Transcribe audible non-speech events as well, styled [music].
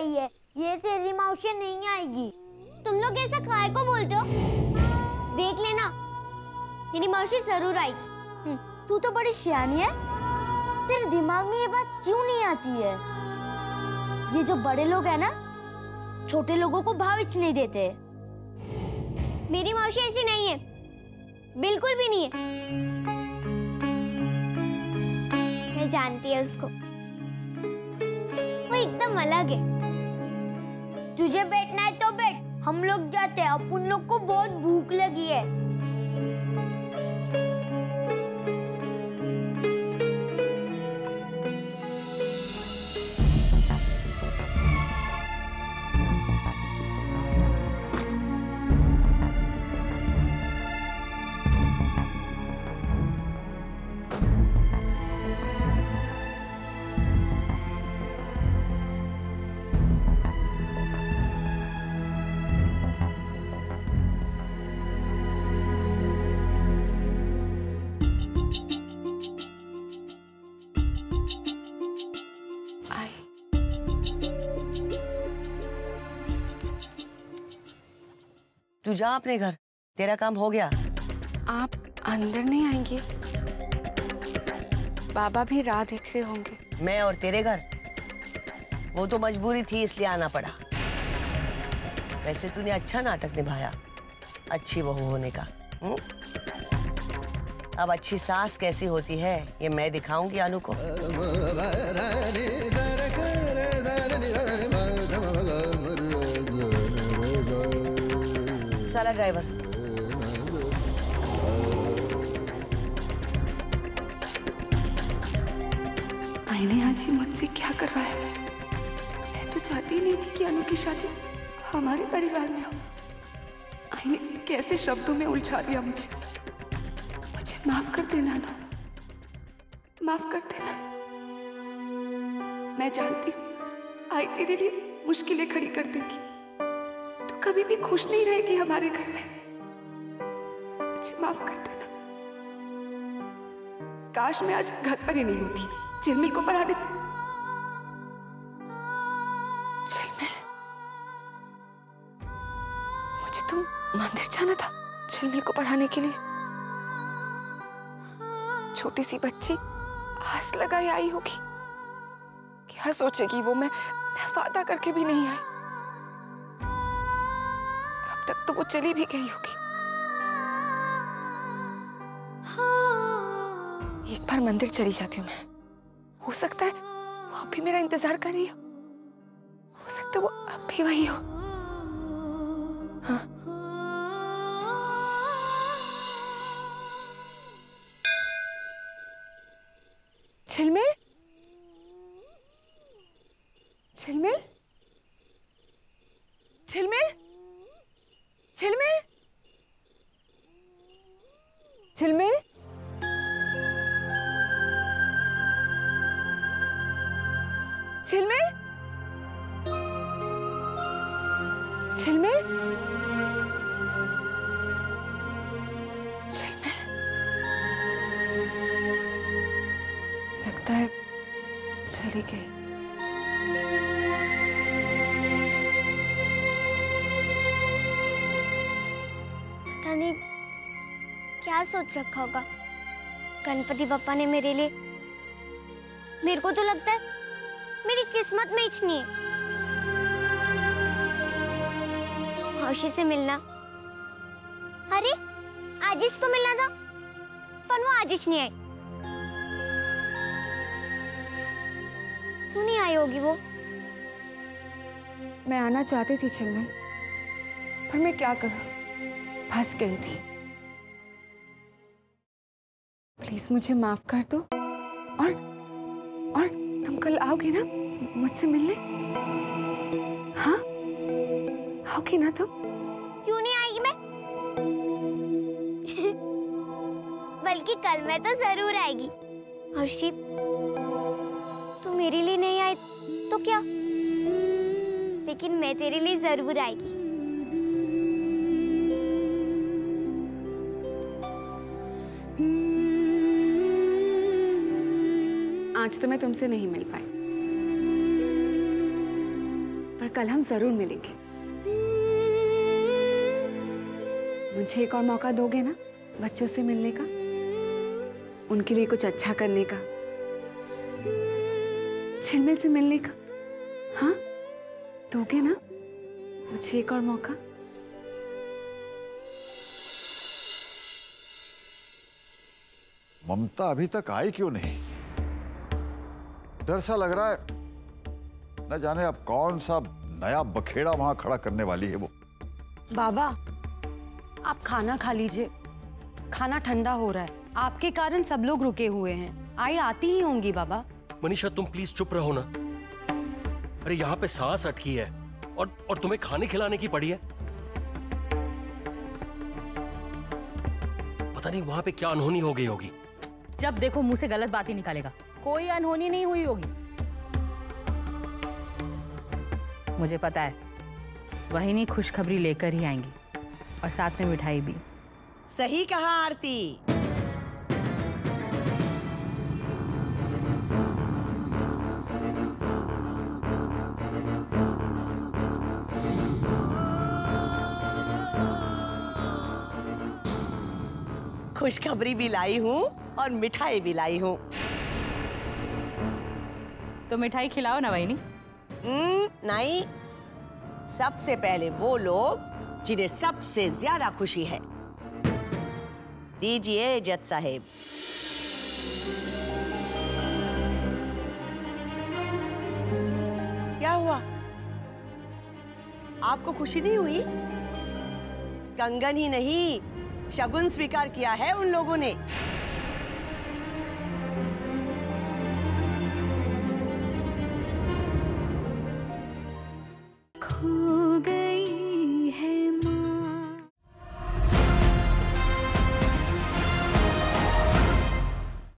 गई है। ये तेरी मौसी नहीं आएगी। तुम लोग ऐसा काय को बोलते हो? देख लेना। तेरी मौसी ज़रूर आएगी। हम्म, तू तो बड़ी सियानी है। तेरे दिमाग में ये बात क्यों नहीं आती है? ये जो बड़े लोग हैं ना छोटे लोगों को भाविच नहीं देते। मेरी मौसी ऐसी नहीं है। बिल्कुल भी नहीं है। मैं जानती है उसको। वो एकदम अलग है। तुझे बैठना है तो बैठ। हम लोग जाते हैं। अपन लोग को बहुत भूख लगी है। तू जा अपने घर तेरा काम हो गया आप अंदर नहीं आएँगे बाबा भी राह देख रहे होंगे मैं और तेरे घर वो तो मजबूरी थी इसलिए आना पड़ा वैसे तूने अच्छा नाटक निभाया अच्छी बहू होने का हुँ? अब अच्छी सास कैसी होती है ये मैं दिखाऊँगी आलू को ड्राइवर। आज ही मुझसे क्या करवाया मैं तो चाहती ही नहीं थी कि अनु की शादी हमारे परिवार में हो। आईने कैसे शब्दों में उलझा दिया मुझे? मुझे माफ़ कर देना ना माफ़ कर देना। मैं जानती हूँ, आई तेरे लिए मुश्किलें खड़ी कर देगी। कभी भी खुश नहीं रहेगी हमारे घर में। मुझे माफ़ कर देना। काश मैं आज घर पर ही नहीं होती। झिलमिल को पढ़ाने। झिलमिल। मुझे तो मंदिर जाना था झिलमिल को पढ़ाने के लिए। छोटी सी बच्ची आस लगाई आई होगी। क्या सोचेगी वो? मैं मैं वादा करके भी नहीं आई। तक तो वो चली भी गई होगी। एक बार मंदिर चली जाती हूँ मैं। हो सकता है वो अब भी मेरा इंतज़ार कर रही हो। हो सकता है वो अब भी वही हो। हाँ। झिलमिल? झिलमिल? छिलमिल? छिलमिल? छिलमिल? छिलमिल? लगता है चली गई। क्या सोच रखा होगा? गणपति बप्पा ने मेरे लिए मेरे को तो लगता है, मेरी किस्मत में इच नहीं है। मौसी से मिलना। अरे आजिश तो मिलना था, पर वो आजिश नहीं आई। क्यों नहीं आई होगी वो? मैं आना चाहती थी झिलमिल पर मैं क्या करूँ? फंस गई थी। प्लीज़ मुझे माफ़ कर दो। और और तुम कल आओगे ना मुझसे मिलने? हाँ? आओगी ना तुम? क्यों नहीं आएगी मैं? [laughs] बल्कि कल मैं तो ज़रूर आएगी। हर्षी, तू मेरे लिए नहीं आई तो क्या? लेकिन मैं तेरे लिए ज़रूर आएगी। आज तो मैं तुमसे नहीं मिल पाई। पर कल हम ज़रूर मिलेंगे। मुझे एक और मौका दोगे ना, बच्चों से मिलने का? उनके लिए कुछ अच्छा करने का? झिलमिल से मिलने का? हाँ? दोगे ना? मुझे एक और मौका। ममता अभी तक आई क्यों नहीं? डर सा लग रहा है। न जाने अब कौन सा नया बखेड़ा वहाँ खड़ा करने वाली है वो। बाबा आप खाना खा लीजिए। खाना ठंडा हो रहा है। आपके कारण सब लोग रुके हुए हैं। आई आती ही होंगी बाबा। मनीषा तुम प्लीज़ चुप रहो ना। अरे यहाँ पे सांस अटकी है और और तुम्हें खाने खिलाने की पड़ी है। पता नहीं वहाँ पे क्या अनहोनी हो गई होगी। जब देखो मुँह से गलत बात ही निकालेगा। कोई अनहोनी नहीं हुई होगी। मुझे पता है वही नहीं खुशखबरी लेकर ही आएँगी और साथ में मिठाई भी। सही कहा, आरती। खुशखबरी भी लाई हूँ और मिठाई भी लाई हूँ। तो मिठाई खिलाओ ना वही हम्म, नहीं। सबसे पहले वो लोग जिन्हें सबसे ज़्यादा खुशी है। दीजिए जज साहेब। क्या हुआ? आपको खुशी नहीं हुई? कंगन ही नहीं शगुन स्वीकार किया है उन लोगों ने।